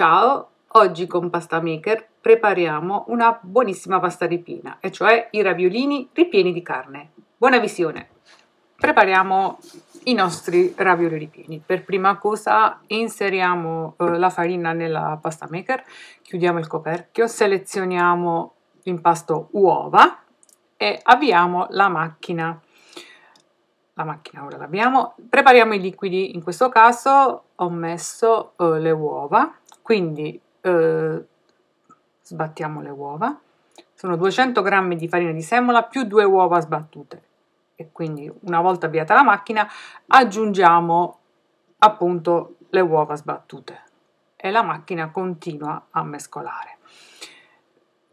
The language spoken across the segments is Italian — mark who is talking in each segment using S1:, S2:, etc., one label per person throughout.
S1: Ciao, oggi con Pasta Maker prepariamo una buonissima pasta ripiena, e cioè i raviolini ripieni di carne. Buona visione! Prepariamo i nostri ravioli ripieni. Per prima cosa inseriamo eh, la farina nella pasta maker, chiudiamo il coperchio, selezioniamo l'impasto uova e avviamo la macchina. La macchina ora l'abbiamo. Prepariamo i liquidi, in questo caso ho messo eh, le uova, quindi eh, sbattiamo le uova. Sono 200 g di farina di semola più due uova sbattute. E quindi una volta avviata la macchina aggiungiamo appunto le uova sbattute. E la macchina continua a mescolare.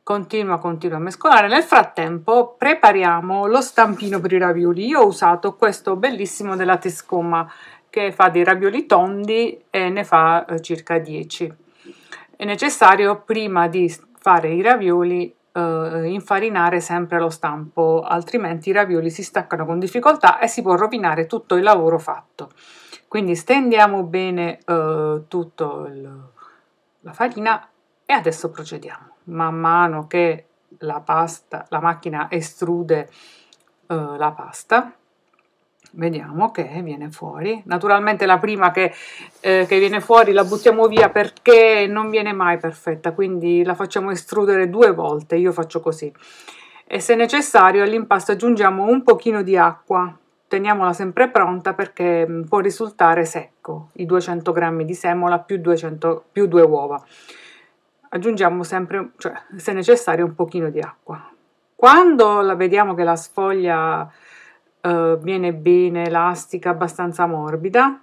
S1: Continua continua a mescolare. Nel frattempo prepariamo lo stampino per i ravioli. Io ho usato questo bellissimo della Tescoma che fa dei ravioli tondi e ne fa eh, circa 10 è necessario prima di fare i ravioli eh, infarinare sempre lo stampo, altrimenti i ravioli si staccano con difficoltà e si può rovinare tutto il lavoro fatto. Quindi stendiamo bene eh, tutta la farina e adesso procediamo. Man mano che la pasta, la macchina estrude eh, la pasta, vediamo che viene fuori. Naturalmente la prima che, eh, che, viene fuori la buttiamo via perché non viene mai perfetta quindi la facciamo estrudere due volte io faccio così. E se necessario all'impasto aggiungiamo un pochino di acqua. Teniamola sempre pronta perché mm, può risultare secco. I 200 g di semola più, 200, più due uova. Aggiungiamo sempre cioè se necessario un pochino di acqua. Quando la vediamo che la sfoglia eh, viene bene elastica, abbastanza morbida.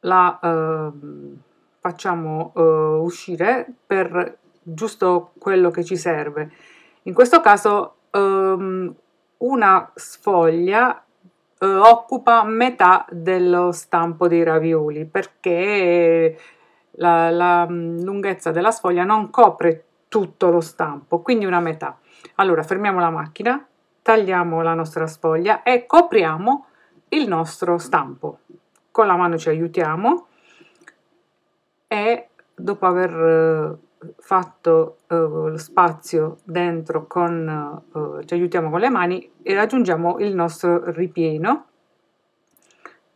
S1: La eh, facciamo uscire per giusto quello che ci serve. In questo caso ehm, una sfoglia eh, occupa metà dello stampo dei ravioli perché la, la lunghezza della sfoglia non copre tutto lo stampo, quindi una metà. Allora fermiamo la macchina, tagliamo la nostra sfoglia e copriamo il nostro stampo. Con la mano ci aiutiamo e dopo aver eh, fatto uh, lo spazio dentro con uh, ci aiutiamo con le mani e raggiungiamo il nostro ripieno.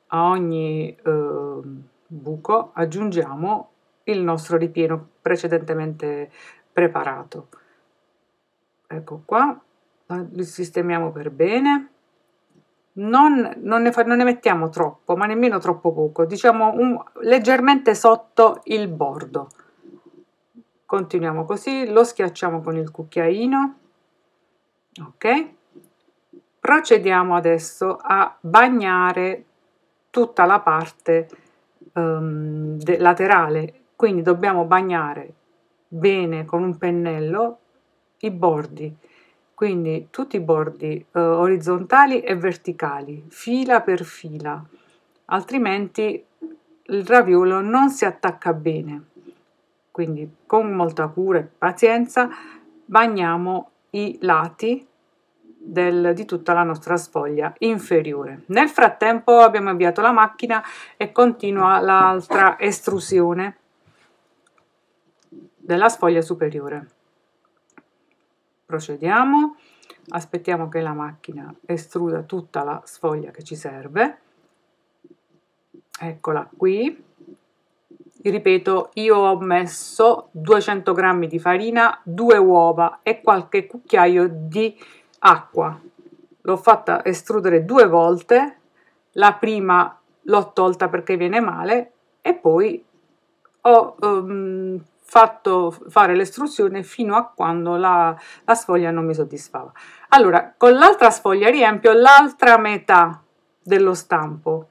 S1: A ogni uh, buco aggiungiamo il nostro ripieno precedentemente preparato. Ecco qua li sistemiamo per bene. Non, non, ne fa, non, ne mettiamo troppo ma nemmeno troppo poco. Diciamo un, leggermente sotto il bordo. Continuiamo così lo schiacciamo con il cucchiaino. Ok. Procediamo adesso a bagnare tutta la parte um, laterale. Quindi dobbiamo bagnare bene con un pennello i bordi quindi tutti i bordi eh, orizzontali e verticali, fila per fila, altrimenti il raviolo non si attacca bene. Quindi con molta cura e pazienza bagniamo i lati del, di tutta la nostra sfoglia inferiore. Nel frattempo abbiamo avviato la macchina e continua l'altra estrusione della sfoglia superiore procediamo. Aspettiamo che la macchina estruda tutta la sfoglia che ci serve. Eccola qui. Ripeto io ho messo 200 g di farina due uova e qualche cucchiaio di acqua. L'ho fatta estrudere due volte. La prima l'ho tolta perché viene male e poi ho um, fatto fare l'estrusione fino a quando la, la sfoglia non mi soddisfava. Allora, con l'altra sfoglia riempio l'altra metà dello stampo,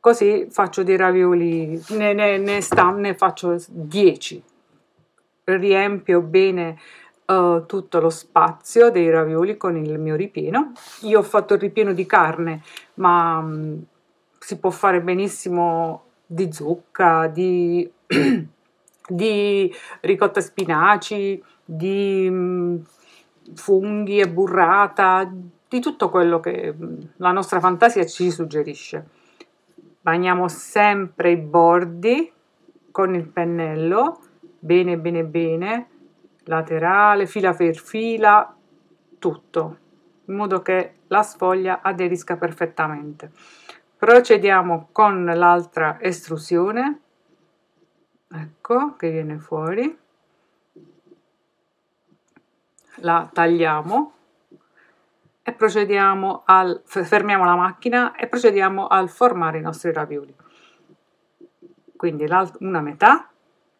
S1: così faccio dei ravioli, ne, ne, ne, stamp, ne faccio 10, riempio bene uh, tutto lo spazio dei ravioli con il mio ripieno. Io ho fatto il ripieno di carne, ma um, si può fare benissimo di zucca, di... di ricotta spinaci, di mm, funghi e burrata, di tutto quello che mm, la nostra fantasia ci suggerisce. Bagniamo sempre i bordi con il pennello bene bene bene laterale fila per fila tutto in modo che la sfoglia aderisca perfettamente procediamo con l'altra estrusione ecco che viene fuori. La tagliamo e procediamo al fermiamo la macchina e procediamo al formare i nostri ravioli. Quindi una metà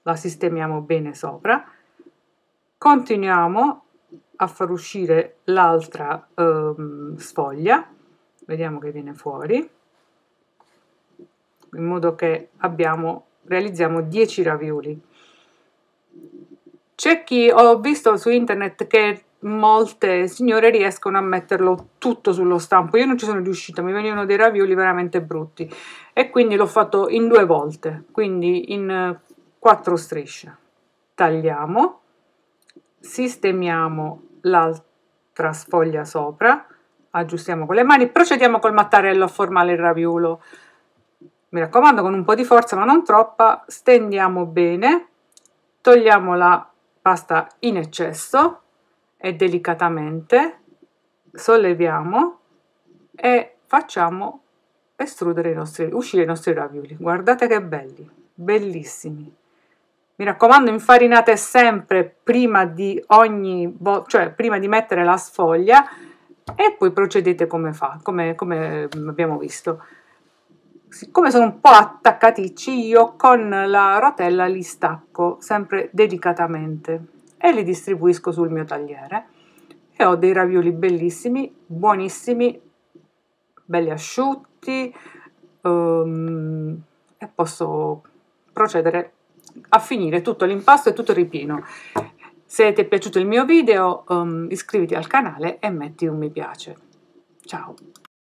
S1: la sistemiamo bene sopra. Continuiamo a far uscire l'altra ehm, sfoglia. Vediamo che viene fuori. In modo che abbiamo realizziamo 10 ravioli. C'è chi ho visto su internet che molte signore riescono a metterlo tutto sullo stampo. Io non ci sono riuscita mi venivano dei ravioli veramente brutti. E quindi l'ho fatto in due volte quindi in quattro strisce. Tagliamo sistemiamo l'altra sfoglia sopra aggiustiamo con le mani procediamo col mattarello a formare il raviolo mi raccomando con un po' di forza ma non troppa stendiamo bene togliamo la pasta in eccesso e delicatamente solleviamo e facciamo estrudere i nostri uscire i nostri ravioli. Guardate che belli bellissimi. Mi raccomando infarinate sempre prima di ogni cioè prima di mettere la sfoglia e poi procedete come fa come, come abbiamo visto siccome sono un po' attaccaticci io con la rotella li stacco sempre delicatamente e li distribuisco sul mio tagliere. E ho dei ravioli bellissimi buonissimi belli asciutti um, e posso procedere a finire tutto l'impasto e tutto il ripieno. Se ti è piaciuto il mio video um, iscriviti al canale e metti un mi piace. Ciao